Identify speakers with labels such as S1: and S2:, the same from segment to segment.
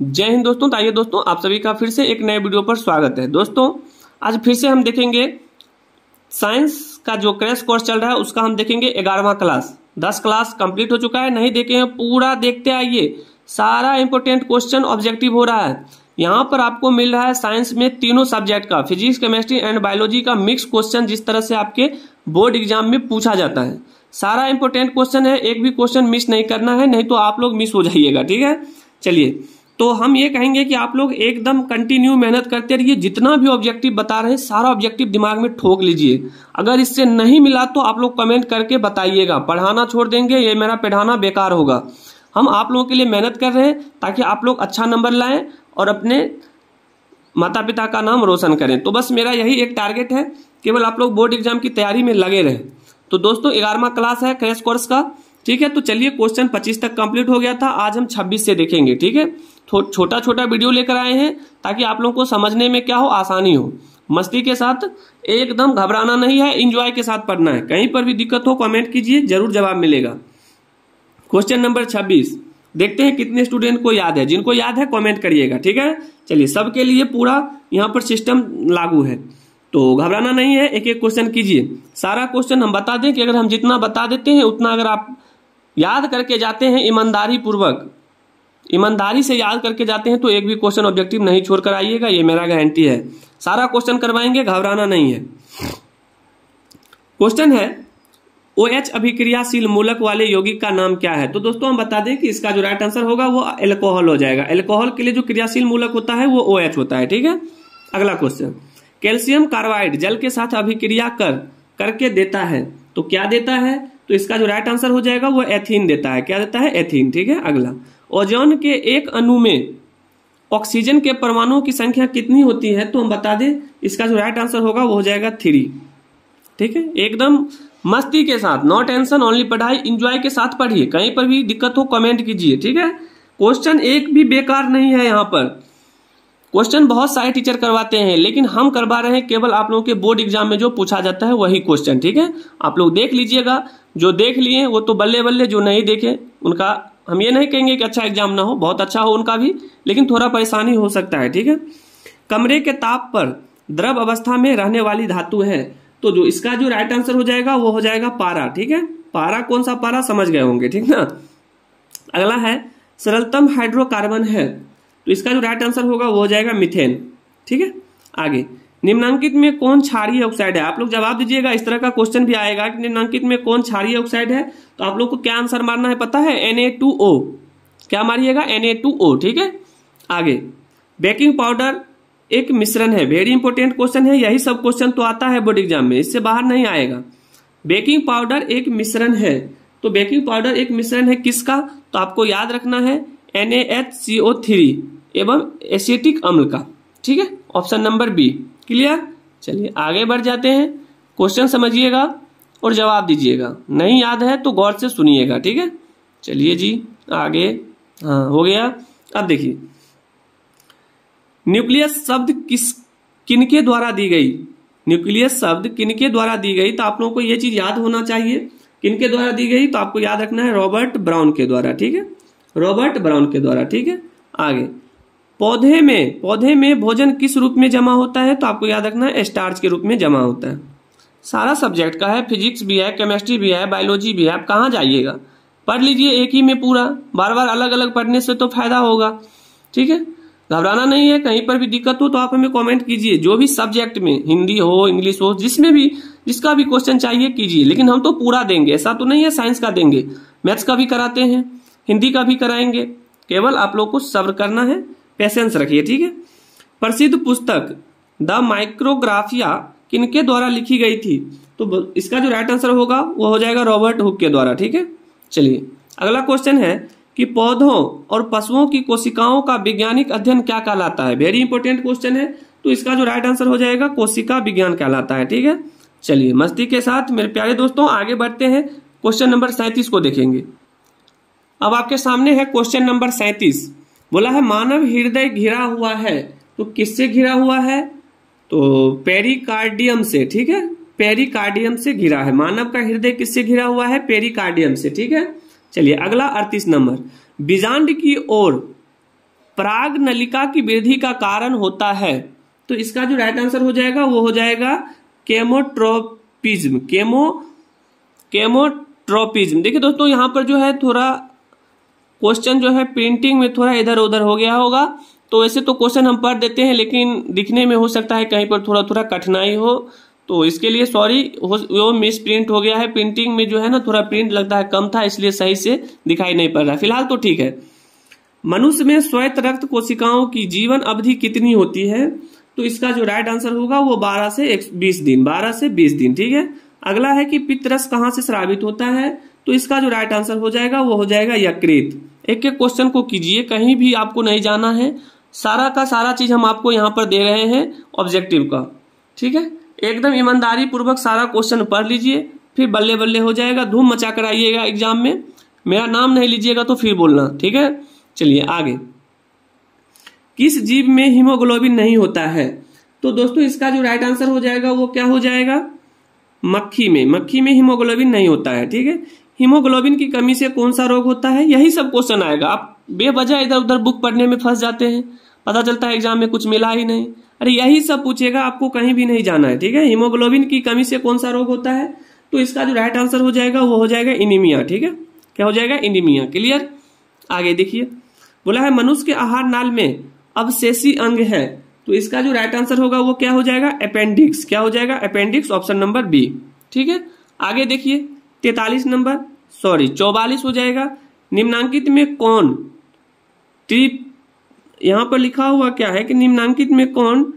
S1: जय हिंद दोस्तों तो आइए दोस्तों, आप सभी का फिर से एक नए वीडियो पर स्वागत है। दोस्तों, आज फिर से हम देखेंगे साइंस का जो क्रैश कोर्स चल रहा है, उसका हम देखेंगे ग्यारहवा क्लास। दस क्लास कंप्लीट हो चुका है, नहीं देखे हैं, पूरा देखते आइए। सारा इंपोर्टेंट क्वेश्चन ऑब्जेक्टिव हो रहा है। यहाँ पर आपको मिल रहा है साइंस में तीनों सब्जेक्ट का फिजिक्स केमिस्ट्री एंड बायोलॉजी का मिक्स क्वेश्चन जिस तरह से आपके बोर्ड एग्ज़ाम में पूछा जाता है। सारा इंपोर्टेंट क्वेश्चन है, एक भी क्वेश्चन मिस नहीं करना है, नहीं तो आप लोग मिस हो जाइएगा, ठीक है? चलिए। तो हम ये कहेंगे कि आप लोग एकदम कंटिन्यू मेहनत करते रहिए। जितना भी ऑब्जेक्टिव बता रहे हैं, सारा ऑब्जेक्टिव दिमाग में ठोक लीजिए। अगर इससे नहीं मिला तो आप लोग कमेंट करके बताइएगा। पढ़ाना छोड़ देंगे, ये मेरा पढ़ाना बेकार होगा। हम आप लोगों के लिए मेहनत कर रहे हैं ताकि आप लोग अच्छा नंबर लाएँ और अपने माता पिता का नाम रोशन करें। तो बस मेरा यही एक टारगेट है। केवल आप लोग बोर्ड एग्ज़ाम की तैयारी में लगे रहें। तो दोस्तों, ग्यारहवा क्लास है क्रैश कोर्स का। ठीक है तो चलिए क्वेश्चन 25 तक कंप्लीट हो गया था। आज हम 26 से देखेंगे। ठीक है? छोटा छोटा वीडियो लेकर आए हैं ताकि आप लोगों को समझने में क्या हो, आसानी हो। मस्ती के साथ एकदम घबराना नहीं है इंजॉय के साथ पढ़ना है। कहीं पर भी दिक्कत हो कमेंट कीजिए, ज़रूर जवाब मिलेगा। क्वेश्चन नंबर 26 देखते हैं कितने स्टूडेंट को याद है। जिनको याद है कमेंट करिएगा, ठीक है? चलिए, सबके लिए पूरा यहाँ पर सिस्टम लागू है। तो घबराना नहीं है एक एक क्वेश्चन कीजिए। सारा क्वेश्चन हम बता दें कि अगर हम जितना बता देते हैं, उतना अगर आप याद करके जाते हैं ईमानदारी पूर्वक ईमानदारी से याद करके जाते हैं तो एक भी क्वेश्चन ऑब्जेक्टिव नहीं छोड़कर आइएगा, ये मेरा गारंटी है। सारा क्वेश्चन करवाएँगे, घबराना नहीं है। क्वेश्चन है ओ एच अभिक्रियाशील मूलक वाले यौगिक का नाम क्या है? तो दोस्तों, हम बता दें कि इसका जो राइट आंसर होगा, वो एल्कोहल हो जाएगा। एल्कोहल के लिए जो क्रियाशील मूलक होता है, वो ओ एच होता है, ठीक है? अगला क्वेश्चन कैल्शियम कार्बाइड जल के साथ अभिक्रिया कर, करके देता है। तो क्या देता है? तो इसका जो राइट आंसर हो जाएगा वो एथीन देता है। क्या देता है? एथीन ठीक है? अगला। ओजोन के एक अणु में ऑक्सीजन के परमाणुओं की संख्या कितनी होती है? तो हम बता दें, इसका जो राइट आंसर होगा वो हो जाएगा थ्री ठीक है? एकदम मस्ती के साथ नो टेंशन ओनली पढ़ाई इंजॉय के साथ पढ़िए। कहीं पर भी दिक्कत हो कमेंट कीजिए, ठीक है? क्वेश्चन एक भी बेकार नहीं है यहाँ पर। क्वेश्चन बहुत सारे टीचर करवाते हैं, लेकिन हम करवा रहे हैं केवल आप लोगों के बोर्ड एग्ज़ाम में जो पूछा जाता है वही क्वेश्चन ठीक है? आप लोग देख लीजिएगा। जो देख लिए, वो तो बल्ले बल्ले जो नहीं देखे, उनका हम ये नहीं कहेंगे कि अच्छा एग्ज़ाम ना हो, बहुत अच्छा हो उनका भी, लेकिन थोड़ा परेशानी हो सकता है, ठीक है? कमरे के ताप पर द्रव अवस्था में रहने वाली धातु है तो जो इसका जो राइट आंसर हो जाएगा, वो हो जाएगा पारा, ठीक है? पारा, कौन सा पारा? समझ गए होंगे, ठीक ना? अगला है, सरलतम हाइड्रोकार्बन है तो इसका जो राइट आंसर होगा, वो हो जाएगा मिथेन ठीक है? आगे निम्नांकित में कौन क्षारीय ऑक्साइड है? आप लोग जवाब दीजिएगा। इस तरह का क्वेश्चन भी आएगा कि निम्नांकित में कौन क्षारीय ऑक्साइड है? तो आप लोग को क्या आंसर मारना है पता है? Na2O क्या मारिएगा? Na2O ठीक है? आगे। बेकिंग पाउडर एक मिश्रण है। वेरी इंपॉर्टेंट क्वेश्चन है। यही सब क्वेश्चन तो आता है बोर्ड एग्ज़ाम में। इससे बाहर नहीं आएगा। बेकिंग पाउडर एक मिश्रण है। तो बेकिंग पाउडर एक मिश्रण है किसका? तो आपको याद रखना है NaHCO3 एवं एसिटिक अम्ल का। ठीक है? Option number B clear? चलिए, आगे बढ़ जाते हैं। क्वेश्चन समझिएगा और जवाब दीजिएगा। नहीं याद है तो गौर से सुनिएगा, ठीक है? चलिए जी, आगे। हाँ हो गया। अब देखिए। न्यूक्लियस शब्द किस, किनके द्वारा दी गई? न्यूक्लियस शब्द किनके द्वारा दी गई? तो आप लोगों को यह चीज़ याद होना चाहिए। किनके द्वारा दी गई? तो आपको याद रखना है रॉबर्ट ब्राउन के द्वारा, ठीक है? रॉबर्ट ब्राउन के द्वारा, ठीक है? आगे। पौधे में पौधे में भोजन किस रूप में जमा होता है? तो आपको याद रखना है स्टार्च के रूप में जमा होता है। सारा सब्जेक्ट का है फिजिक्स भी है केमिस्ट्री भी है बायोलॉजी भी है, आप कहाँ जाइएगा? पढ़ लीजिए एक ही में पूरा बार बार अलग अलग पढ़ने से तो फ़ायदा होगा। ठीक है? घबराना नहीं है, कहीं पर भी दिक्कत हो तो आप हमें कमेंट कीजिए। जो भी सब्जेक्ट में, हिंदी हो इंग्लिश हो, जिसमें भी, जिसका भी क्वेश्चन चाहिए कीजिए। लेकिन हम तो पूरा देंगे, ऐसा तो नहीं है साइंस का देंगे। मैथ्स का भी कराते हैं, हिंदी का भी कराएँगे। केवल आप लोग को सब्र करना है पेशेंस रखिए, ठीक है? प्रसिद्ध पुस्तक, द माइक्रोग्राफिया किनके द्वारा लिखी गई थी? तो इसका जो राइट आंसर होगा, वो हो जाएगा रॉबर्ट हुक के द्वारा, ठीक है? चलिए, अगला क्वेश्चन है कि पौधों और पशुओं की कोशिकाओं का वैज्ञानिक अध्ययन क्या कहलाता है? वेरी इंपॉर्टेंट क्वेश्चन है तो इसका जो राइट आंसर हो जाएगा, कोशिका विज्ञान कहलाता है, ठीक है? चलिए, मस्ती के साथ, मेरे प्यारे दोस्तों, आगे बढ़ते हैं। क्वेश्चन नंबर सैंतीस को देखेंगे। अब आपके सामने है क्वेश्चन नंबर सैंतीस। बोला है, मानव हृदय घिरा हुआ है। तो किससे घिरा हुआ है? तो पेरिकार्डियम से, ठीक है? पेरिकार्डियम से घिरा है। मानव का हृदय किससे घिरा हुआ है? पेरिकार्डियम से, ठीक है? चलिए, अगला अड़तीस नंबर। बीजांड की ओर पराग नलिका की वृद्धि का कारण होता है। तो इसका जो राइट आंसर हो जाएगा, वो हो जाएगा केमोट्रोपिज्म। केमो, केमोट्रोपिज्म। देखिए दोस्तों, यहाँ पर जो है थोड़ा क्वेश्चन जो है प्रिंटिंग में थोड़ा इधर उधर हो गया होगा। तो वैसे तो क्वेश्चन हम पढ़ देते हैं, लेकिन दिखने में हो सकता है कहीं पर थोड़ा थोड़ा कठिनाई हो। तो इसके लिए सॉरी वो मिस प्रिंट हो गया है। प्रिंटिंग में जो है ना, थोड़ा प्रिंट लगता है, कम था, इसलिए सही से दिखाई नहीं पड़ रहा। फ़िलहाल तो ठीक है। मनुष्य में श्वेत रक्त कोशिकाओं की जीवन अवधि कितनी होती है? तो इसका जो राइट आंसर होगा, वो 12 से 20 दिन 12 से 20 दिन, ठीक है? अगला है कि पित्तरस कहाँ से श्रावित होता है? तो इसका जो राइट आंसर हो जाएगा, वो हो जाएगा यकृत। एक एक क्वेश्चन को कीजिए, कहीं भी आपको नहीं जाना है। सारा का सारा चीज़ हम आपको यहाँ पर दे रहे हैं ऑब्जेक्टिव का। ठीक है? एकदम ईमानदारी पूर्वक सारा क्वेश्चन पढ़ लीजिए, फिर बल्ले बल्ले हो जाएगा, धूम मचा कर आइएगा एग्ज़ाम में। मेरा नाम नहीं लीजिएगा तो फिर बोलना, ठीक है? चलिए, आगे। किस जीव में हीमोग्लोबिन नहीं होता है? तो दोस्तों, इसका जो राइट आंसर हो जाएगा, वो क्या हो जाएगा? मक्खी में। मक्खी में हीमोग्लोबिन नहीं होता है, ठीक है? हीमोग्लोबिन की कमी से कौन सा रोग होता है? यही सब क्वेश्चन आएगा। आप बेवजह इधर उधर बुक पढ़ने में फंस जाते हैं। पता चलता है एग्ज़ाम में कुछ मिला ही नहीं। अरे यही सब पूछेगा, आपको कहीं भी नहीं जाना है, ठीक है? हीमोग्लोबिन की कमी से कौन सा रोग होता है? तो इसका जो राइट आंसर हो जाएगा, वो हो जाएगा इनिमिया ठीक है? क्या हो जाएगा? इनिमिया क्लियर आगे देखिए। बोला है, मनुष्य के आहार नाल में अवशेषी अंग है। तो इसका जो राइट आंसर होगा, वो क्या हो जाएगा? अपेंडिक्स क्या हो जाएगा? अपेंडिक्स ऑप्शन नंबर बी ठीक है? आगे देखिए। तैतालीस नंबर सॉरी चौवालीस हो जाएगा। निम्नांकित में कौन? ट्रिप, यहाँ पर लिखा हुआ क्या है कि निम्नांकित में कौन?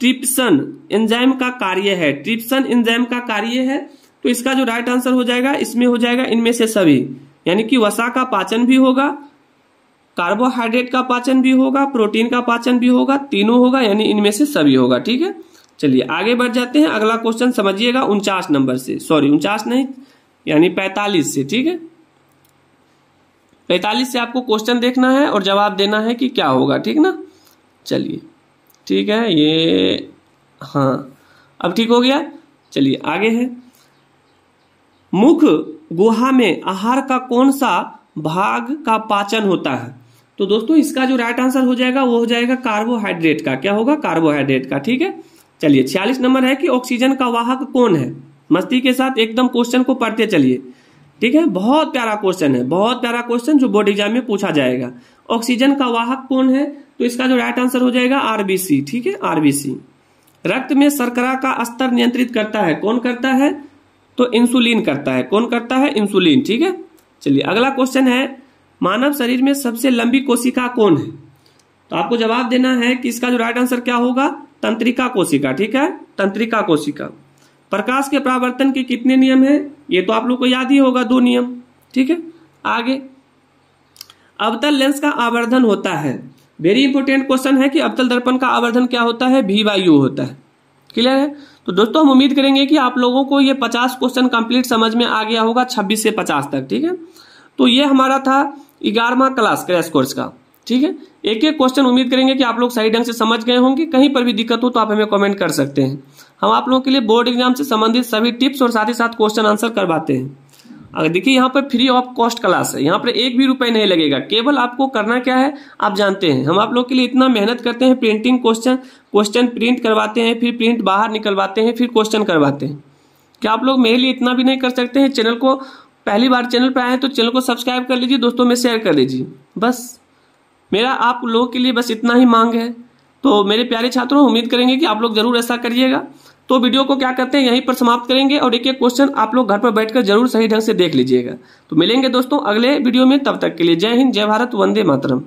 S1: ट्रिप्सन, एंजाइम का कार्य है। ट्रिप्सन, एंजाइम का कार्य है। तो इसका जो राइट आंसर हो जाएगा, इसमें हो जाएगा इनमें से सभी। यानी कि वसा का पाचन भी होगा, कार्बोहाइड्रेट का पाचन भी होगा, प्रोटीन का पाचन भी होगा, तीनों होगा, यानी इनमें से सभी होगा, ठीक है? चलिए, आगे बढ़ जाते हैं। अगला क्वेश्चन समझिएगा, उनचास नंबर से। सॉरी उनचास नहीं यानी पैतालीस से, ठीक है? पैतालीस से आपको क्वेश्चन देखना है और जवाब देना है कि क्या होगा, ठीक ना? चलिए, ठीक है, ये हाँ अब ठीक हो गया? चलिए, आगे है। मुख गुहा में आहार का कौन सा भाग का पाचन होता है? तो दोस्तों, इसका जो राइट आंसर हो जाएगा, वो हो जाएगा कार्बोहाइड्रेट का। क्या होगा? कार्बोहाइड्रेट का, ठीक है? चलिए, छियालीस नंबर है कि ऑक्सीजन का वाहक कौन है? मस्ती के साथ एकदम क्वेश्चन को पढ़ते चलिए। ठीक है? बहुत प्यारा क्वेश्चन है। बहुत प्यारा क्वेश्चन जो बोर्ड एग्ज़ाम में पूछा जाएगा। ऑक्सीजन का वाहक कौन है? तो इसका जो राइट आंसर हो जाएगा आरबीसी ठीक है? आरबीसी रक्त में शर्करा का स्तर नियंत्रित करता है। कौन करता है? तो इंसुलिन करता है। कौन करता है? इंसुलिन ठीक है? चलिए, अगला क्वेश्चन है, मानव शरीर में सबसे लंबी कोशिका कौन है? तो आपको जवाब देना है कि इसका जो राइट आंसर क्या होगा? तंत्रिका कोशिका। ठीक है? तंत्रिका कोशिका। प्रकाश के प्रावर्तन के कितने नियम है? ये तो आप लोग को याद ही होगा दो नियम। ठीक है? आगे। अवतल लेंस का आवर्धन होता है। वेरी इंपोर्टेंट क्वेश्चन है कि अवतल दर्पण का आवर्धन क्या होता है? भी बाई यू होता है। क्लियर है? तो दोस्तों, हम उम्मीद करेंगे कि आप लोगों को ये 50 क्वेश्चन कंप्लीट समझ में आ गया होगा 26 से 50 तक। ठीक है? तो ये हमारा था ग्यारहवा क्लास क्रैश कोर्स का। ठीक है? एक एक क्वेश्चन उम्मीद करेंगे कि आप लोग सही ढंग से समझ गए होंगे। कहीं पर भी दिक्कत हो तो आप हमें कमेंट कर सकते हैं। हम आप लोगों के लिए बोर्ड एग्ज़ाम से संबंधित सभी टिप्स और साथ ही साथ क्वेश्चन आंसर करवाते हैं। अगर देखिए, यहाँ पर फ्री ऑफ़ कॉस्ट क्लास है। यहाँ पर एक भी रुपए नहीं लगेगा। केवल आपको करना क्या है, आप जानते हैं। हम आप लोग के लिए इतना मेहनत करते हैं प्रिंटिंग क्वेश्चन क्वेश्चन प्रिंट करवाते हैं, फिर प्रिंट बाहर निकलवाते हैं, फिर क्वेश्चन करवाते हैं। क्या आप लोग मेरे लिए इतना भी नहीं कर सकते हैं? चैनल को पहली बार चैनल पर आए तो चैनल को सब्सक्राइब कर लीजिए, दोस्तों में शेयर कर लीजिए। बस। मेरा आप लोगों के लिए बस इतना ही मांग है। तो मेरे प्यारे छात्रों, उम्मीद करेंगे कि आप लोग ज़रूर ऐसा करिएगा। तो वीडियो को क्या करते हैं, यहीं पर समाप्त करेंगे और एक एक क्वेश्चन आप लोग घर पर बैठकर ज़रूर सही ढंग से देख लीजिएगा। तो मिलेंगे दोस्तों अगले वीडियो में, तब तक के लिए जय हिंद, जय भारत, वंदे मातरम।